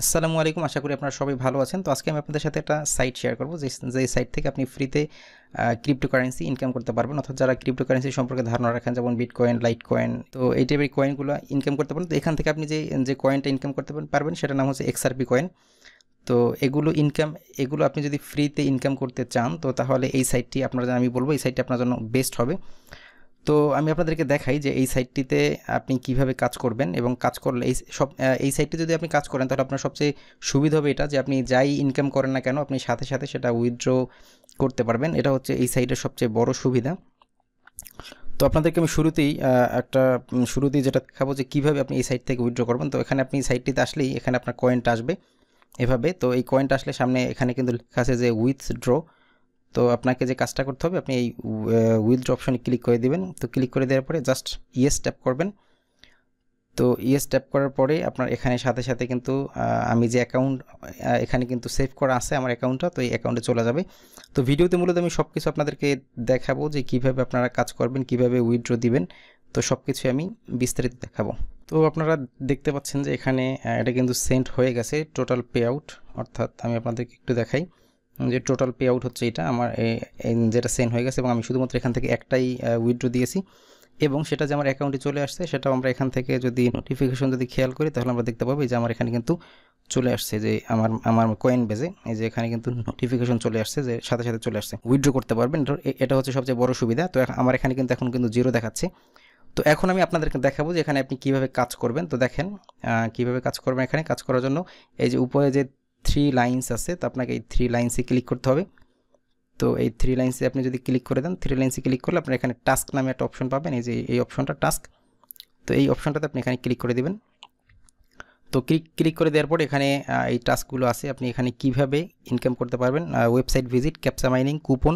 আসসালামু আলাইকুম। আশা করি আপনারা সবাই ভালো আছেন। তো আজকে আমি আপনাদের সাথে একটা সাইট শেয়ার করব, যে যে সাইট থেকে আপনি ফ্রিতে ক্রিপ্টোকারেন্সি ইনকাম করতে পারবেন। অর্থাৎ যারা ক্রিপ্টোকারেন্সি সম্পর্কে ধারণা রাখেন, যেমন বিট কয়েন লাইট কয়েন তো এই টাইপের কয়েনগুলো ইনকাম করতে পারেন তো এখান থেকে আপনি যে যে কয়েনটা ইনকাম করতে পারবেন সেটার নাম হচ্ছে এক্সআরপি কয়েন তো এগুলো ইনকাম এগুলো আপনি যদি ফ্রিতে ইনকাম করতে চান, তো তাহলে এই সাইটটি আপনার আমি বলব এই সাইটটি আপনার জন্য বেস্ট হবে। তো আমি আপনাদেরকে দেখাই যে এই সাইটটিতে আপনি কীভাবে কাজ করবেন এবং কাজ করলে এই সব এই সাইটটি যদি আপনি কাজ করেন তাহলে আপনার সবচেয়ে সুবিধা হবে এটা যে আপনি যাই ইনকাম করেন না কেন আপনি সাথে সাথে সেটা উইথড্র করতে পারবেন। এটা হচ্ছে এই সাইটের সবচেয়ে বড় সুবিধা। তো আপনাদেরকে আমি শুরুতেই একটা শুরুতেই যেটা দেখাবো যে কীভাবে আপনি এই সাইট থেকে উইথড্র করবেন। তো এখানে আপনি সাইটটিতে আসলেই এখানে আপনার কয়েনটা আসবে এভাবে। তো এই কয়েনটা আসলে সামনে এখানে কিন্তু লেখা আছে যে উইথড্র তো আপনাকে যে কাজটা করতে হবে, আপনি এই উইথড্র অপশনে ক্লিক করে দিবেন। তো ক্লিক করে দেওয়ার পরে জাস্ট ইয়েস ট্যাপ করবেন। তো ইয়েস ট্যাপ করার পরে আপনার এখানে সাথে সাথে কিন্তু আমি যে অ্যাকাউন্ট এখানে কিন্তু সেভ করা আছে আমার অ্যাকাউন্টটা তো এই অ্যাকাউন্টে চলে যাবে। তো ভিডিওতে মূলত আমি সব কিছু আপনাদেরকে দেখাবো যে কীভাবে আপনারা কাজ করবেন, কীভাবে উইথড্র দিবেন। তো সব কিছু আমি বিস্তারিত দেখাবো। তো আপনারা দেখতে পাচ্ছেন যে এখানে এটা কিন্তু সেন্ট হয়ে গেছে টোটাল পে আউট অর্থাৎ আমি আপনাদেরকে একটু দেখাই। যে টোটাল পে আউট হচ্ছে এটা, আমার যেটা সেন্ড হয়ে গেছে এবং আমি শুধুমাত্র এখান থেকে একটাই উইথড্র দিয়েছি। এবং সেটা যে আমার অ্যাকাউন্টে চলে আসছে, সেটাও আমরা এখান থেকে যদি নোটিফিকেশন যদি খেয়াল করি, তাহলে আমরা দেখতে পাবো যে আমার এখানে কিন্তু চলে আসছে যে আমার আমার কয়েন বেজে এই যে এখানে কিন্তু নোটিফিকেশন চলে আসছে যে সাথে সাথে চলে আসছে। উইথড্র করতে পারবেন এটা হচ্ছে সবচেয়ে বড় সুবিধা। তো আমার এখানে কিন্তু এখন কিন্তু জিরো দেখাচ্ছে। তো এখন আমি আপনাদেরকে দেখাবো যে এখানে আপনি কীভাবে কাজ করবেন। তো দেখেন কীভাবে কাজ করবেন এখানে। কাজ করার জন্য এই যে উপরে যে থ্রি লাইন্স আছে, তো আপনাকে এই থ্রি লাইন্সে ক্লিক করতে হবে। তো এই থ্রি লাইন্সে আপনি যদি ক্লিক করে দেন থ্রি লাইন্সে ক্লিক করলে আপনার এখানে টাস্ক নামে একটা অপশন পাবেন, এই যে এই অপশনটা টাস্ক তো এই অপশনটাতে আপনি এখানে ক্লিক করে দেবেন। তো ক্লিক ক্লিক করে দেওয়ার পর এখানে এই টাস্কগুলো আছে, আপনি এখানে কীভাবে ইনকাম করতে পারবেন website visit captcha mining coupon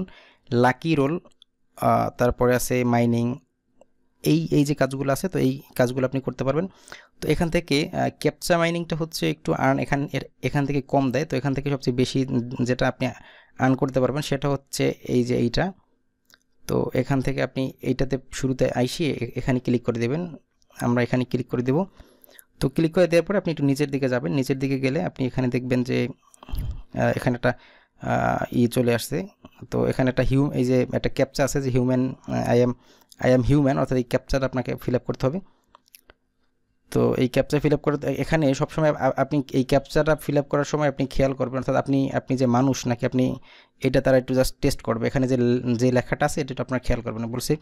lucky roll তারপরে আছে মাইনিং এই এই যে কাজগুলো আছে, তো এই কাজগুলো আপনি করতে পারবেন। তো এখান থেকে ক্যাপচা মাইনিংটা হচ্ছে একটু আর্ন এখান এখান থেকে কম দেয়। তো এখান থেকে সবচেয়ে বেশি যেটা আপনি আর্ন করতে পারবেন, সেটা হচ্ছে এই যে এইটা। তো এখান থেকে আপনি এইটাতে শুরুতে আইসি এখানে ক্লিক করে দেবেন। আমরা এখানে ক্লিক করে দেব। তো ক্লিক করে দেওয়ার পরে আপনি একটু নিচের দিকে যাবেন। নিচের দিকে গেলে আপনি এখানে দেখবেন যে এখানে একটা ই চলে আসছে। তো এখানে একটা হিউ এই যে একটা ক্যাপচা আছে যে human I am I am human অর্থাৎ এই ক্যাপচার আপনাকে ফিল আপ করতে হবে। তো এই ক্যাপচার ফিল আপ করে এখানে সবসময় আপনি এই ক্যাপচারটা ফিল আপ করার সময় আপনি খেয়াল করবেন, অর্থাৎ আপনি আপনি যে মানুষ নাকি আপনি, এটা তারা একটু জাস্ট টেস্ট করবে। এখানে যে যে লেখাটা আছে, এটা আপনার খেয়াল করবেন। বলছে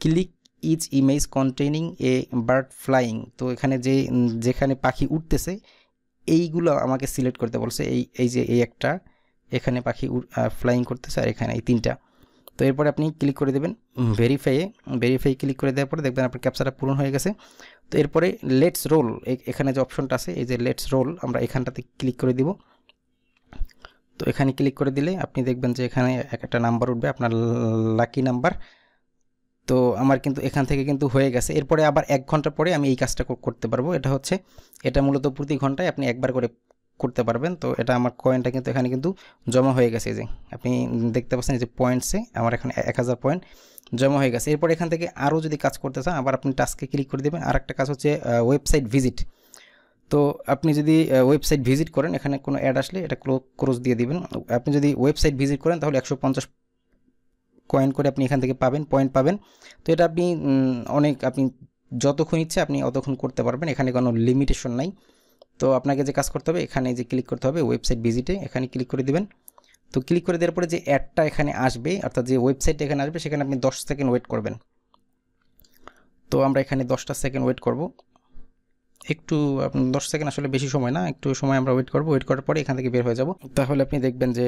click each image containing a bird flying তো এখানে যে, যেখানে পাখি উঠতেছে, এইগুলো আমাকে সিলেক্ট করতে বলছে। এই এই যে, এই একটা এখানে পাখি ফ্লাইং করতেছে আর এখানে এই তিনটা। তো এরপরে আপনি ক্লিক করে দেবেন ভেরিফাইয়ে ভেরিফাই ক্লিক করে দেওয়ার পরে দেখবেন আপনার ক্যাপচারটা পূরণ হয়ে গেছে। তো এরপরে লেটস রোল এখানে যে অপশনটা আছে, এই যে লেটস রোল আমরা এখানটাতে ক্লিক করে দিব। তো এখানে ক্লিক করে দিলে আপনি দেখবেন যে এখানে এক একটা নাম্বার উঠবে, আপনার লাকি নাম্বার তো আমার কিন্তু এখান থেকে কিন্তু হয়ে গেছে। এরপরে আবার এক ঘণ্টা পরে আমি এই কাজটা করতে পারব। এটা হচ্ছে, এটা মূলত প্রতি ঘন্টায় আপনি একবার করে করতে পারবেন। তো এটা আমার কয়েনটা কিন্তু এখানে কিন্তু জমা হয়ে গেছে। যে আপনি দেখতে পাচ্ছেন যে পয়েন্টসে আমার এখানে এক হাজার পয়েন্ট জমা হয়ে গেছে। এরপর এখান থেকে আরও যদি কাজ করতে চান, আবার আপনি টাস্কে ক্লিক করে দেবেন। আর একটা কাজ হচ্ছে ওয়েবসাইট ভিজিট তো আপনি যদি ওয়েবসাইট ভিজিট করেন, এখানে কোনো অ্যাড আসলে এটা ক্লো ক্রোজ দিয়ে দিবেন। আপনি যদি ওয়েবসাইট ভিজিট করেন, তাহলে একশো পঞ্চাশ কয়েন করে আপনি এখান থেকে পাবেন পয়েন্ট পাবেন। তো এটা আপনি অনেক, আপনি যতক্ষণ ইচ্ছে আপনি অতক্ষণ করতে পারবেন। এখানে কোনো লিমিটেশন নাই। তো আপনাকে যে কাজ করতে হবে, এখানে যে ক্লিক করতে হবে ওয়েবসাইট ভিজিটে এখানে ক্লিক করে দেবেন। তো ক্লিক করে দেওয়ার পরে যে অ্যাডটা এখানে আসবে, অর্থাৎ যে ওয়েবসাইট এখানে আসবে, সেখানে আপনি দশ সেকেন্ড ওয়েট করবেন। তো আমরা এখানে দশটা সেকেন্ড ওয়েট করব। একটু আপনার দশ সেকেন্ড আসলে বেশি সময় না, একটু সময় আমরা ওয়েট করব। ওয়েট করার পরে এখান থেকে বের হয়ে যাব। তাহলে আপনি দেখবেন যে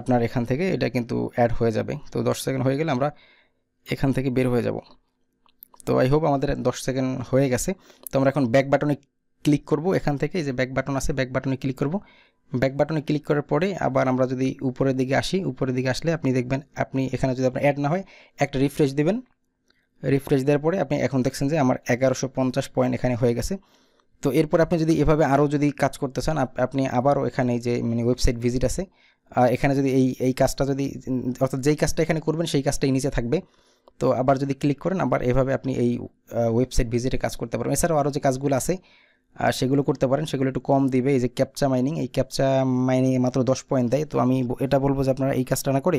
আপনার এখান থেকে এটা কিন্তু অ্যাড হয়ে যাবে। তো দশ সেকেন্ড হয়ে গেলে আমরা এখান থেকে বের হয়ে যাব। তো আই হোপ আমাদের দশ সেকেন্ড হয়ে গেছে। তো আমরা এখন ব্যাক বাটনে ক্লিক করব এখান থেকে যে ব্যাক বাটন আছে ব্যাক বাটনে ক্লিক করব। ব্যাক বাটনে ক্লিক করার পরে আবার আমরা যদি উপরের দিকে আসি, উপরের দিকে আসলে আপনি দেখবেন আপনি এখানে যদি আপনার অ্যাড না হয়, একটা রিফ্রেশ দেবেন। রিফ্রেশ দেওয়ার পরে আপনি এখন দেখছেন যে আমার এগারোশো পঞ্চাশ পয়েন্ট এখানে হয়ে গেছে। তো এরপর আপনি যদি এভাবে আরও যদি কাজ করতে চান আপনি আবারও এখানে যে মানে ওয়েবসাইট ভিজিট আছে এখানে যদি এই এই কাজটা যদি, অর্থাৎ যেই কাজটা এখানে করবেন, সেই কাজটাই নিচে থাকবে। তো আবার যদি ক্লিক করেন, আবার এভাবে আপনি এই ওয়েবসাইট ভিজিটে কাজ করতে পারবেন। এছাড়াও আরও যে কাজগুলো আছে আর সেগুলো করতে পারেন, সেগুলো একটু কম দিবে। এই যে ক্যাপচা মাইনিং এই ক্যাপচা মাইনিং মাত্র দশ পয়েন্ট দেয়। তো আমি এটা বলব যে আপনারা এই কাজটা না করে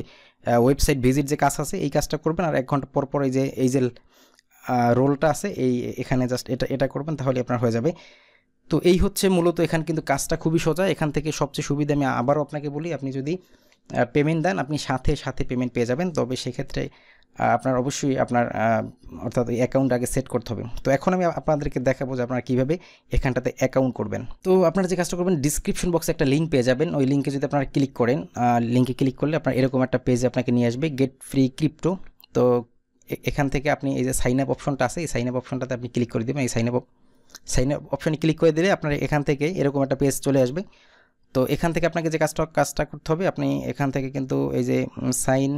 ওয়েবসাইট ভিজিট যে কাজ আছে, এই কাজটা করবেন। আর এক ঘণ্টা পর পর এই যে এই যে রোলটা আছে, এই এখানে জাস্ট এটা এটা করবেন, তাহলে আপনার হয়ে যাবে। তো এই হচ্ছে মূলত এখানে কিন্তু কাজটা খুবই সোজা। এখান থেকে সবচেয়ে সুবিধা আমি আবারও আপনাকে বলি, আপনি যদি পেমেন্ট দেন, আপনি সাথে সাথে পেমেন্ট পেয়ে যাবেন। তবে সেক্ষেত্রে আপনার অবশ্যই আপনার অর্থাৎ অ্যাকাউন্ট আগে সেট করতে হবে। তো এখন আমি আপনাদেরকে দেখাবো যে আপনারা কীভাবে এখানটাতে অ্যাকাউন্ট করবেন। তো আপনারা যে কাজটা করবেন ডিসক্রিপশন বক্সে একটা লিঙ্ক পেয়ে যাবেন। ওই লিঙ্কে যদি আপনারা ক্লিক করেন লিঙ্কে ক্লিক করলে আপনার এরকম একটা পেজে আপনাকে নিয়ে আসবে গেট ফ্রি ক্রিপ্টো তো এখান থেকে আপনি এই যে সাইন আপ অপশনটা আছে, এই সাইন আপ অপশনটাতে আপনি ক্লিক করে দেবেন। এই সাইন আপ সাইন আপ অপশনে ক্লিক করে দিলে আপনার এখান থেকে এরকম একটা পেজ চলে আসবে। তো এখান থেকে আপনাকে যে কাজটা কাজটা করতে হবে, আপনি এখান থেকে কিন্তু এই যে সাইন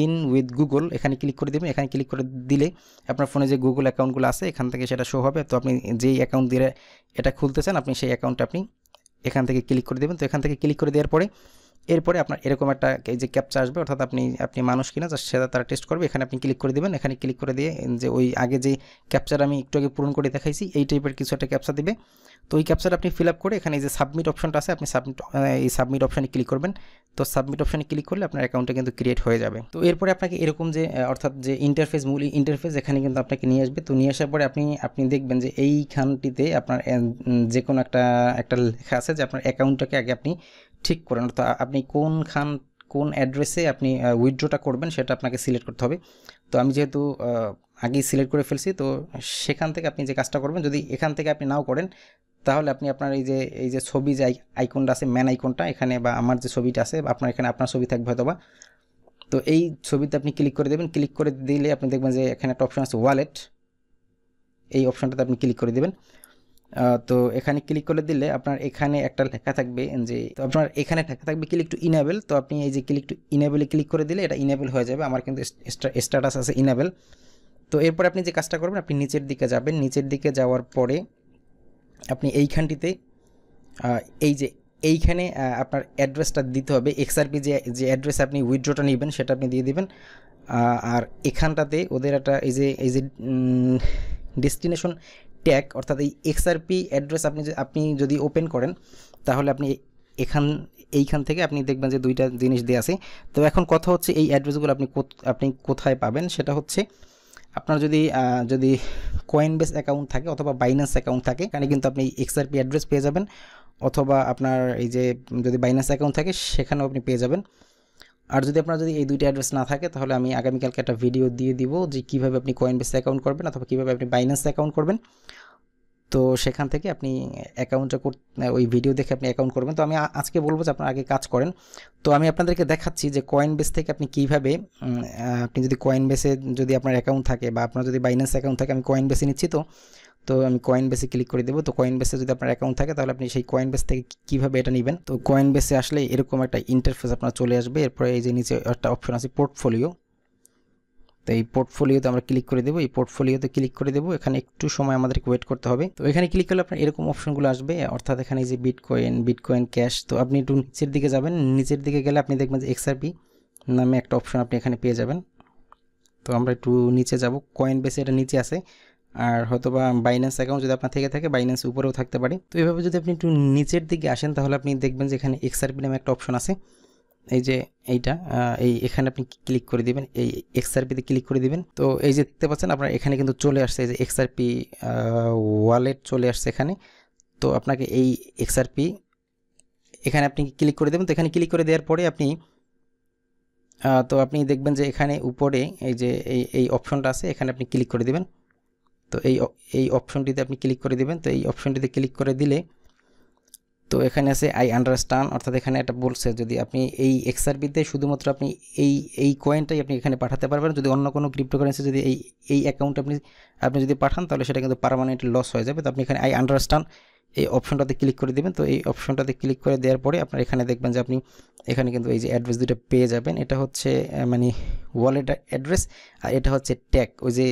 ইন উইথ গুগল, এখানে ক্লিক করে দেবেন। এখানে ক্লিক করে দিলে আপনার ফোনে যে গুগল অ্যাকাউন্টগুলো আছে, এখান থেকে সেটা শো হবে। তো আপনি যেই অ্যাকাউন্ট দিয়ে এটা খুলতে চান আপনি সেই অ্যাকাউন্টটা আপনি এখান থেকে ক্লিক করে দেবেন। তো এখান থেকে ক্লিক করে দেওয়ার পরে এরপরে আপনার এরকম একটা এই যে ক্যাপচা আসবে, অর্থাৎ আপনি আপনি মানুষ কিনা সেটা তারা টেস্ট করবে, এখানে আপনি ক্লিক করে দেবেন, এখানে ক্লিক করে দিয়ে যে ওই আগে যে ক্যাপচার আমি একটু আগে পূরণ করে দেখাইছি, এই টাইপের কিছু একটা ক্যাপচা দেবে। তো ওই ক্যাপচার আপনি ফিল আপ করে এখানে এই যে সাবমিট অপশনটা আছে, আপনি সাবমিট এই সাবমিট অপশানে ক্লিক করবেন। তো সাবমিট অপশানে ক্লিক করলে আপনার অ্যাকাউন্টটা কিন্তু ক্রিয়েট হয়ে যাবে। তো এরপরে আপনাকে এরকম যে অর্থাৎ যে ইন্টারফেস মূল ইন্টারফেস এখানে কিন্তু আপনাকে নিয়ে আসবে। তো নিয়ে আসার পরে আপনি আপনি দেখবেন যে এইখানটিতে আপনার যে কোনো একটা একটা লেখা আছে যে আপনার অ্যাকাউন্টটাকে আগে আপনি ঠিক করেন। অর্থাৎ আপনি কোনখান, কোন অ্যাড্রেসে আপনি উইথড্রটা করবেন সেটা আপনাকে সিলেক্ট করতে হবে। তো আমি যেহেতু আগেই সিলেক্ট করে ফেলছি, তো সেখান থেকে আপনি যে কাজটা করবেন, যদি এখান থেকে আপনি নাও করেন, তাহলে আপনি আপনার এই যে এই যে ছবি যে আইকনটা আছে ম্যান আইকনটা এখানে বা আমার যে ছবিটা আছে আপনার এখানে আপনার ছবি থাকবে হয়তো বা তো এই ছবিতে আপনি ক্লিক করে দেবেন ক্লিক করে দিলে আপনি দেখবেন যে এখানে একটা অপশন আছে ওয়ালেট এই অপশনটাতে আপনি ক্লিক করে দেবেন। তো এখানে ক্লিক করে দিলে আপনার এখানে একটা লেখা থাকবে যে, তো আপনার এখানে লেখা থাকবে ক্লিক টু ইনেবল তো আপনি এই যে ক্লিক টু ইনেবলে ক্লিক করে দিলে এটা ইনেবল হয়ে যাবে। আমার কিন্তু স্ট্যাটাস আছে ইনেবল তো এরপর আপনি যে কাজটা করবেন, আপনি নিচের দিকে যাবেন। নিচের দিকে যাওয়ার পরে আপনি এইখানটিতে এই যে এইখানে আপনার অ্যাড্রেসটা দিতে হবে। এক্সআরপি যে যে অ্যাড্রেস আপনি উইথড্রটা নেবেন, সেটা আপনি দিয়ে দিবেন। আর এখানটাতে ওদের একটা এই যে এই যে ডেস্টিনেশন ট্যাগ অর্থাৎ এই এক্সআরপি অ্যাড্রেস আপনি আপনি যদি ওপেন করেন, তাহলে আপনি এখান, এইখান থেকে আপনি দেখবেন যে দুইটা জিনিস দেওয়া আছে। তো এখন কথা হচ্ছে এই অ্যাড্রেসগুলো আপনি আপনি কোথায় পাবেন? সেটা হচ্ছে আপনার যদি যদি কয়েন বেস অ্যাকাউন্ট থাকে অথবা বাইন্যান্স অ্যাকাউন্ট থাকে, এখানে কিন্তু আপনি এক্সআরপি অ্যাড্রেস পেয়ে যাবেন। অথবা আপনার এই যে, যদি বাইন্যান্স অ্যাকাউন্ট থাকে, সেখানেও আপনি পেয়ে যাবেন। আর যদি আপনার যদি এই দুইটা অ্যাড্রেস না থাকে, তাহলে আমি আগামীকালকে একটা ভিডিও দিয়ে দিব যে কীভাবে আপনি কয়েন বেস অ্যাকাউন্ট করবেন অথবা কীভাবে আপনি বাইন্যান্স অ্যাকাউন্ট করবেন। তো সেখান থেকে আপনি অ্যাকাউন্টটা ওই ভিডিও দেখে আপনি অ্যাকাউন্ট করবেন। তো আমি আজকে বলব যে আপনার আগে কাজ করেন। তো আমি আপনাদেরকে দেখাচ্ছি যে কয়েন বেস থেকে আপনি কীভাবে আপনি যদি কয়েন বেসে যদি আপনার অ্যাকাউন্ট থাকে বা আপনার যদি বাইন্যান্স অ্যাকাউন্ট থাকে, আমি কয়েন বেসে নিচ্ছি। তো তো আমি কয়েন বেসে ক্লিক করে দেবো। তো কয়েন বেসে যদি আপনার অ্যাকাউন্ট থাকে, তাহলে আপনি সেই কয়েন বেস থেকে কীভাবে এটা নেবেন? তো কয়েন বেসে আসলে এরকম একটা ইন্টারফেস আপনার চলে আসবে। এরপরে এই যে নিচে একটা অপশন আছে পোর্টফোলিও তো এই পোর্টফোলিওতে আমরা ক্লিক করে দেবো। এই পোর্টফোলিওতে ক্লিক করে দেবো। এখানে একটু সময় আমাদেরকে ওয়েট করতে হবে। তো এখানে ক্লিক করলে আপনার এরকম অপশনগুলো আসবে। অর্থাৎ এখানে যে বিটকয়েন বিটকয়েন ক্যাশ তো আপনি একটু নিচের দিকে যাবেন। নিচের দিকে গেলে আপনি দেখবেন যে এক্সআরপি নামে একটা অপশন আপনি এখানে পেয়ে যাবেন। তো আমরা একটু নিচে যাব। কয়েন বেসে এটা নিচে আছে। আর হয়তো বা বাইন্যান্স অ্যাকাউন্ট যদি আপনার থেকে থাকে বাইন্যান্স উপরেও থাকতে পারে। তো এভাবে যদি আপনি একটু নিচের দিকে আসেন, তাহলে আপনি দেখবেন যে এখানে এক্সআরপি নামে একটা অপশন আছে। এই যে এইটা এই এখানে আপনি ক্লিক করে দিবেন, এই এক্সআরপিতে ক্লিক করে দিবেন। তো এই যে দেখতে পাচ্ছেন, আপনার এখানে কিন্তু চলে আসছে, এই যে এক্সআরপি ওয়ালেট চলে আসছে এখানে। তো আপনাকে এই এক্সআরপি এখানে আপনি ক্লিক করে দেবেন। তো এখানে ক্লিক করে দেওয়ার পরে আপনি তো আপনি দেখবেন যে এখানে উপরে এই যে এই এই অপশনটা আছে, এখানে আপনি ক্লিক করে দিবেন। তো এই এই অপশনটিতে আপনি ক্লিক করে দিবেন। তো এই অপশনটিতে ক্লিক করে দিলে তো এখানে আছে আই আন্ডারস্ট্যান্ড অর্থাৎ এখানে এটা বলছে যদি আপনি এই এক্সআরবিতে শুধুমাত্র আপনি এই এই কয়েনটাই আপনি এখানে পাঠাতে পারবেন। যদি অন্য কোনো ক্রিপ্টোকারেন্সি যদি এই এই অ্যাকাউন্টে আপনি আপনি যদি পাঠান, তাহলে সেটা কিন্তু পারমানেন্ট লস হয়ে যাবে। তো আপনি এখানে আই আন্ডারস্ট্যান্ড এই অপশনটাতে ক্লিক করে দেবেন। তো এই অপশনটাতে ক্লিক করে দেওয়ার পরে আপনার এখানে দেখবেন যে আপনি এখানে কিন্তু এই যে অ্যাড্রেস দুটো পেয়ে যাবেন। এটা হচ্ছে মানে ওয়ালেট অ্যাড্রেস আর এটা হচ্ছে ট্যাগ ওই যে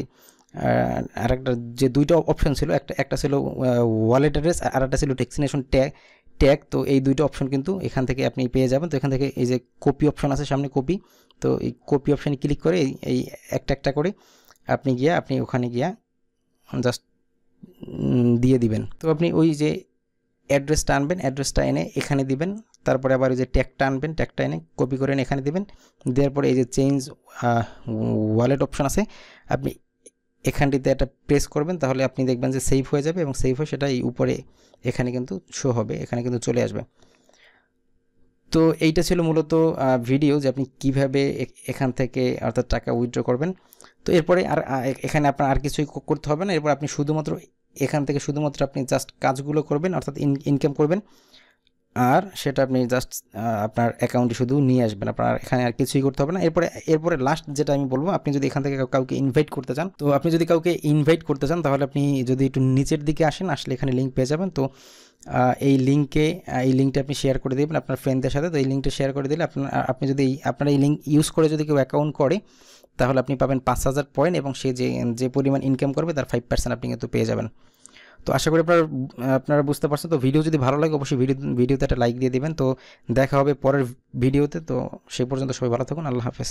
আর একটা যে দুইটা অপশন ছিল, একটা একটা ছিল ওয়ালেট অ্যাড্রেস আর একটা ছিল ডেস্টিনেশন ট্যাগ ট্যাগ তো এই দুইটা অপশন কিন্তু এখান থেকে আপনি পেয়ে যাবেন। তো এখান থেকে এই যে কপি অপশন আছে সামনে কপি তো এই কপি অপশানে ক্লিক করে এই একটা একটা করে আপনি গিয়া, আপনি ওখানে গিয়া জাস্ট দিয়ে দিবেন। তো আপনি ওই যে অ্যাড্রেসটা আনবেন অ্যাড্রেসটা এনে এখানে দিবেন। তারপরে আবার ওই যে ট্যাগটা আনবেন ট্যাগটা এনে কপি করে এখানে দিবেন। দেওয়ার পরে এই যে চেঞ্জ ওয়ালেট অপশন আছে, আপনি এখানটিতে একটা প্রেস করবেন, তাহলে আপনি দেখবেন যে সেভ হয়ে যাবে এবং সেভ হয়ে সেটা এই উপরে এখানে কিন্তু শো হবে, এখানে কিন্তু চলে আসবে। তো এইটা ছিল মূলত ভিডিও যে আপনি কীভাবে এখান থেকে অর্থাৎ টাকা উইথড্র করবেন। তো এরপরে আর এখানে আপনার আর কিছুই করতে হবে না, এরপর আপনি শুধুমাত্র এখান থেকে শুধুমাত্র আপনি জাস্ট কাজগুলো করবেন, অর্থাৎ ইনকাম করবেন। আর সেটা আপনি জাস্ট আপনার অ্যাকাউন্টে শুধু নিয়ে আসবেন। আপনার এখানে আর কিছুই করতে হবে না। এরপরে এরপরে লাস্ট যেটা আমি বলব, আপনি যদি এখান থেকে কাউকে ইনভাইট করতে চান, তো আপনি যদি কাউকে ইনভাইট করতে চান, তাহলে আপনি যদি একটু নিচের দিকে আসেন, আসলে এখানে লিঙ্ক পেয়ে যাবেন। তো এই লিঙ্কে এই লিঙ্কটা আপনি শেয়ার করে দেবেন আপনার ফ্রেন্ডদের সাথে। তো এই লিঙ্কটা শেয়ার করে দিলে আপনার আপনি যদি, আপনার এই লিঙ্ক ইউজ করে যদি কেউ অ্যাকাউন্ট করে, তাহলে আপনি পাবেন পাঁচ হাজার পয়েন্ট এবং সে যে যে পরিমাণ ইনকাম করবে, তার ফাইভ পার্সেন্ট আপনি কিন্তু পেয়ে যাবেন। তো আশা করি আপনার, আপনারা বুঝতে পারছেন। তো ভিডিও যদি ভালো লাগে, অবশ্যই ভিডিও ভিডিওতে একটা লাইক দিয়ে দেবেন। তো দেখা হবে পরের ভিডিওতে। তো সেই পর্যন্ত সবাই ভালো থাকুন। আল্লাহ হাফেজ।